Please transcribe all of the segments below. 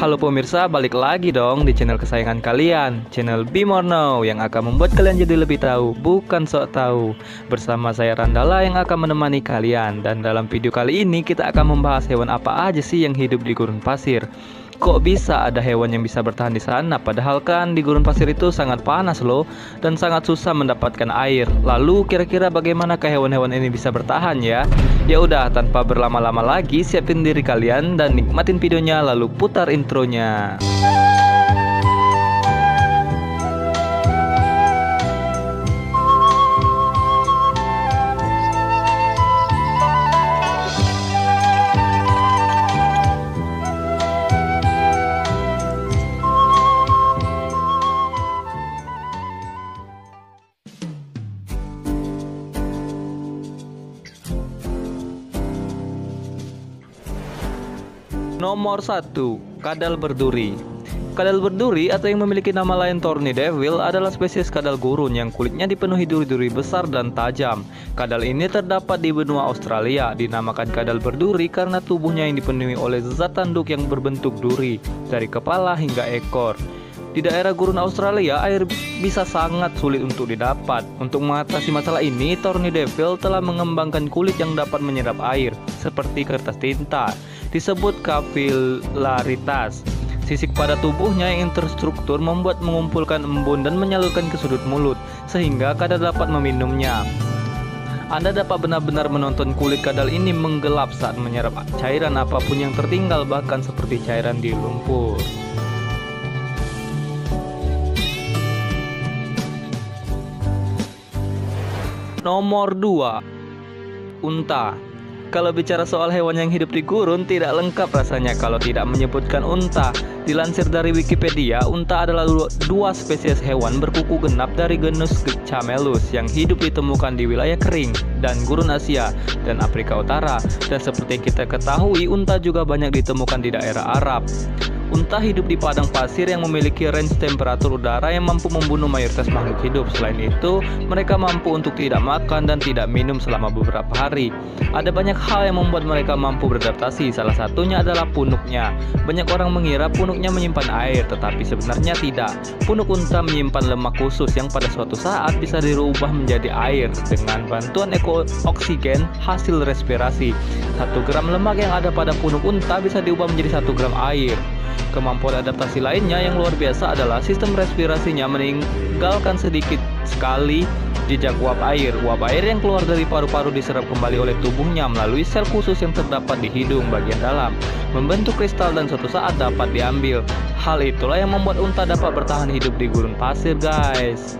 Halo pemirsa, balik lagi dong di channel kesayangan kalian, channel Be More Know yang akan membuat kalian jadi lebih tahu, bukan sok tahu. Bersama saya Randala yang akan menemani kalian dan dalam video kali ini kita akan membahas hewan apa aja sih yang hidup di gurun pasir. Kok bisa ada hewan yang bisa bertahan di sana padahal kan di gurun pasir itu sangat panas loh dan sangat susah mendapatkan air. Lalu kira-kira bagaimana ke hewan-hewan ini bisa bertahan ya? Ya udah tanpa berlama-lama lagi siapin diri kalian dan nikmatin videonya lalu putar intronya. Nomor 1. Kadal berduri Kadal berduri atau yang memiliki nama lain Thorny Devil adalah spesies kadal gurun yang kulitnya dipenuhi duri-duri besar dan tajam. Kadal ini terdapat di benua Australia, dinamakan kadal berduri karena tubuhnya yang dipenuhi oleh zat tanduk yang berbentuk duri, dari kepala hingga ekor. Di daerah gurun Australia, air bisa sangat sulit untuk didapat. Untuk mengatasi masalah ini, Thorny Devil telah mengembangkan kulit yang dapat menyerap air, seperti kertas tinta disebut kapilaritas. Sisik pada tubuhnya yang terstruktur membuat mengumpulkan embun dan menyalurkan ke sudut mulut, sehingga kadal dapat meminumnya. Anda dapat benar-benar menonton kulit kadal ini menggelap saat menyerap cairan apa pun yang tertinggal, bahkan seperti cairan di lumpur. Nomor 2 Unta kalau bicara soal hewan yang hidup di gurun tidak lengkap rasanya kalau tidak menyebutkan unta. Dilansir dari Wikipedia, unta adalah dua spesies hewan berkuku genap dari genus Camelus yang hidup ditemukan di wilayah kering dan gurun Asia dan Afrika Utara. Dan seperti kita ketahui, unta juga banyak ditemukan di daerah Arab. Unta hidup di padang pasir yang memiliki range temperatur udara yang mampu membunuh mayoritas makhluk hidup. Selain itu, mereka mampu untuk tidak makan dan tidak minum selama beberapa hari. Ada banyak hal yang membuat mereka mampu beradaptasi. Salah satunya adalah punuknya. Banyak orang mengira punuknya menyimpan air, tetapi sebenarnya tidak. Punuk unta menyimpan lemak khusus yang pada suatu saat bisa dirubah menjadi air dengan bantuan eko oksigen hasil respirasi. Satu gram lemak yang ada pada punuk unta bisa diubah menjadi satu gram air. Kemampuan adaptasi lainnya yang luar biasa adalah sistem respirasinya meninggalkan sedikit sekali jejak uap air. Uap air yang keluar dari paru-paru diserap kembali oleh tubuhnya melalui sel khusus yang terdapat di hidung bagian dalam, membentuk kristal dan suatu saat dapat diambil. Hal itulah yang membuat unta dapat bertahan hidup di gurun pasir, guys.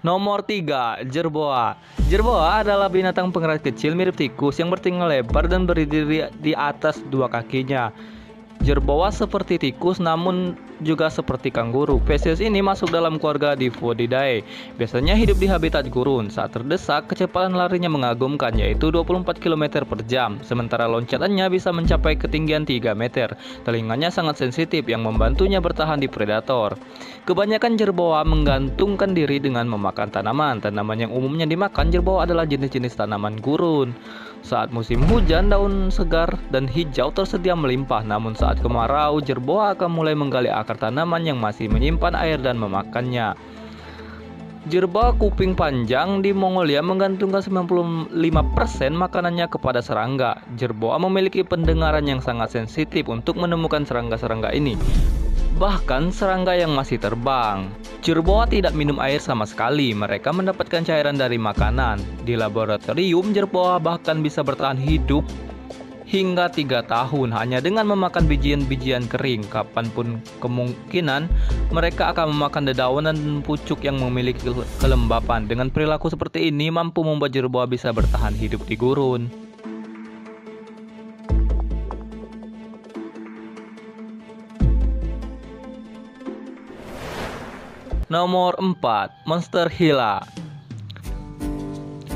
Nomor 3, jerboa. Jerboa adalah binatang pengerat kecil mirip tikus yang bertinggal lebar dan berdiri di atas dua kakinya. Jerboa seperti tikus namun juga seperti kanguru. Spesies ini masuk dalam keluarga Divodidae. Biasanya hidup di habitat gurun. Saat terdesak, kecepatan larinya mengagumkan yaitu 24 km per jam. Sementara loncatannya bisa mencapai ketinggian 3 meter. Telinganya sangat sensitif yang membantunya bertahan di predator. Kebanyakan jerboa menggantungkan diri dengan memakan tanaman. Tanaman yang umumnya dimakan jerboa adalah jenis-jenis tanaman gurun. Saat musim hujan, daun segar dan hijau tersedia melimpah, namun saat kemarau, jerboa akan mulai menggali akar tanaman yang masih menyimpan air dan memakannya. Jerba kuping panjang di Mongolia menggantungkan 95% makanannya kepada serangga. Jerboa memiliki pendengaran yang sangat sensitif untuk menemukan serangga-serangga ini. Bahkan serangga yang masih terbang. Jerboa tidak minum air sama sekali, mereka mendapatkan cairan dari makanan. Di laboratorium, jerboa bahkan bisa bertahan hidup hingga tiga tahun hanya dengan memakan bijian-bijian kering. Kapan pun kemungkinan mereka akan memakan dedaunan dan pucuk yang memiliki kelembapan. Dengan perilaku seperti ini mampu membuat jerboa bisa bertahan hidup di gurun. Nomor 4, Monster Hila.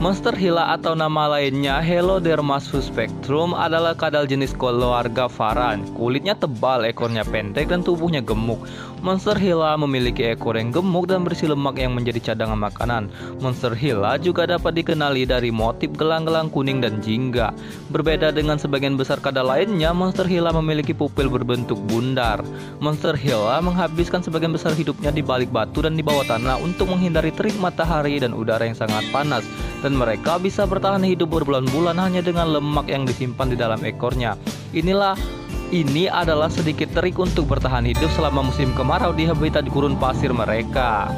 Monster Hila atau nama lainnya Heloderma suspectrum adalah kadal jenis keluarga varan. Kulitnya tebal, ekornya pendek dan tubuhnya gemuk. Monster Hila memiliki ekor yang gemuk dan berisi lemak yang menjadi cadangan makanan. Monster Hila juga dapat dikenali dari motif gelang-gelang kuning dan jingga. Berbeda dengan sebagian besar kadal lainnya, Monster Hila memiliki pupil berbentuk bundar. Monster Hila menghabiskan sebagian besar hidupnya di balik batu dan di bawah tanah untuk menghindari terik matahari dan udara yang sangat panas dan mereka bisa bertahan hidup berbulan-bulan hanya dengan lemak yang disimpan di dalam ekornya. Inilah ini adalah sedikit trik untuk bertahan hidup selama musim kemarau di habitat gurun pasir mereka.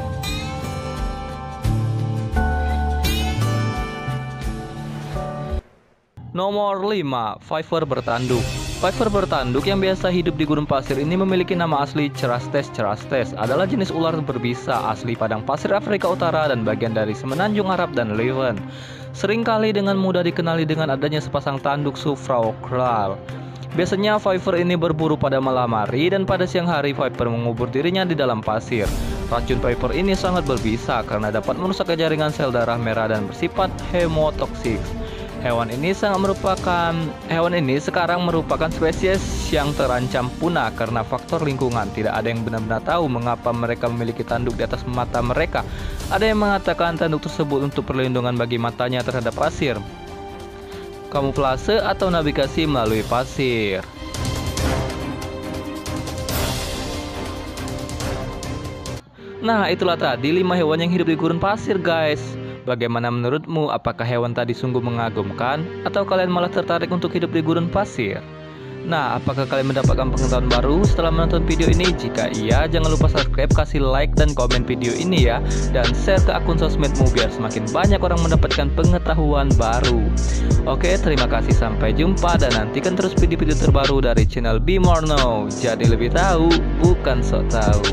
Nomor 5, Viper bertanduk. Viper bertanduk yang biasa hidup di gurun pasir ini memiliki nama asli Cerastes cerastes adalah jenis ular berbisa asli padang pasir Afrika Utara dan bagian dari semenanjung Arab dan Levant. Seringkali dengan mudah dikenali dengan adanya sepasang tanduk supraokral. Biasanya Viper ini berburu pada malam hari dan pada siang hari Viper mengubur dirinya di dalam pasir. Racun Viper ini sangat berbisa karena dapat merusak jaringan sel darah merah dan bersifat hemotoksik. Hewan ini sangat merupakan hewan ini sekarang merupakan spesies yang terancam punah karena faktor lingkungan. Tidak ada yang benar-benar tahu mengapa mereka memiliki tanduk di atas mata mereka. Ada yang mengatakan tanduk tersebut untuk perlindungan bagi matanya terhadap pasir. Kamuflase atau navigasi melalui pasir. Nah, itulah tadi 5 hewan yang hidup di gurun pasir, guys. Bagaimana menurutmu? Apakah hewan tadi sungguh mengagumkan atau kalian malah tertarik untuk hidup di gurun pasir? Nah, apakah kalian mendapatkan pengetahuan baru setelah menonton video ini? Jika iya, jangan lupa subscribe, kasih like, dan komen video ini ya. Dan share ke akun sosmedmu biar semakin banyak orang mendapatkan pengetahuan baru. Oke, terima kasih, sampai jumpa, dan nantikan terus video-video terbaru dari channel Be More Know. Jadi lebih tahu, bukan sok tahu.